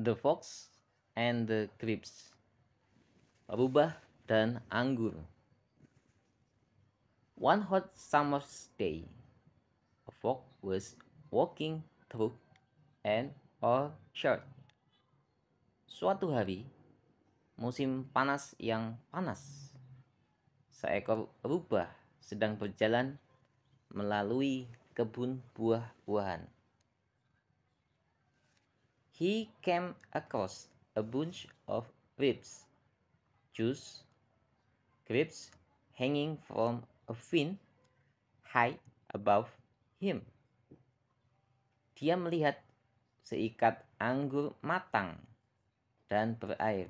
The Fox and the Grapes Rubah dan Anggur One hot summer's day, a fox was walking through an orchard. Suatu hari, musim panas yang panas, seekor rubah sedang berjalan melalui kebun buah-buahan. He came across a bunch of grapes, juice, grapes hanging from a vine high above him. Dia melihat seikat anggur matang dan berair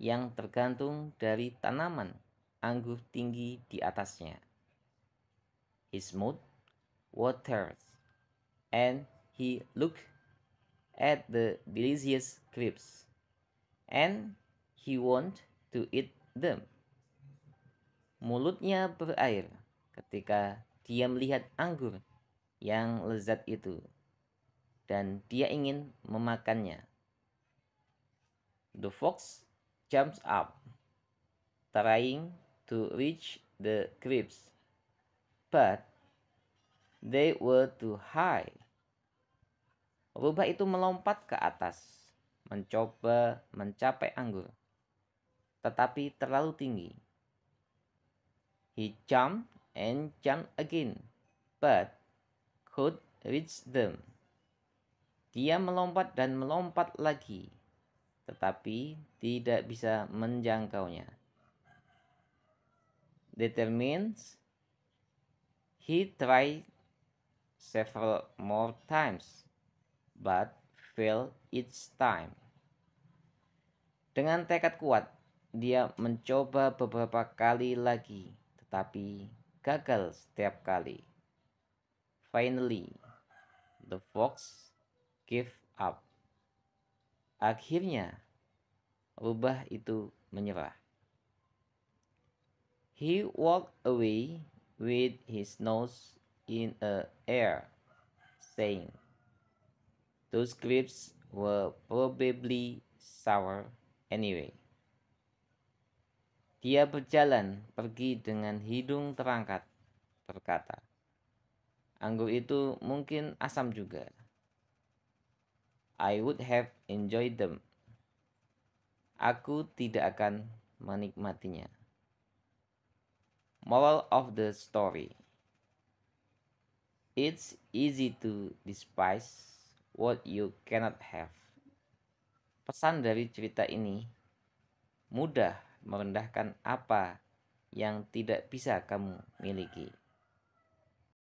yang tergantung dari tanaman anggur tinggi di atasnya. His mouth watered and he looked at the delicious grapes and he want to eat them. Mulutnya berair ketika dia melihat anggur yang lezat itu dan dia ingin memakannya. The fox jumps up, trying to reach the grapes, but they were too high. Rubah itu melompat ke atas, mencoba mencapai anggur, tetapi terlalu tinggi. He jumped and jumped again, but could reach them. Dia melompat dan melompat lagi, tetapi tidak bisa menjangkaunya. Determines he tried several more times, but failed each time. Dengan tekad kuat, dia mencoba beberapa kali lagi, tetapi gagal setiap kali. Finally, the fox gave up. Akhirnya, rubah itu menyerah. He walked away with his nose in the air, saying, Those grapes were probably sour anyway. Dia berjalan pergi dengan hidung terangkat, berkata, Anggur itu mungkin asam juga. I would have enjoyed them. Aku tidak akan menikmatinya. Moral of the story. It's easy to despise what you cannot have. Pesan dari cerita ini mudah merendahkan apa yang tidak bisa kamu miliki.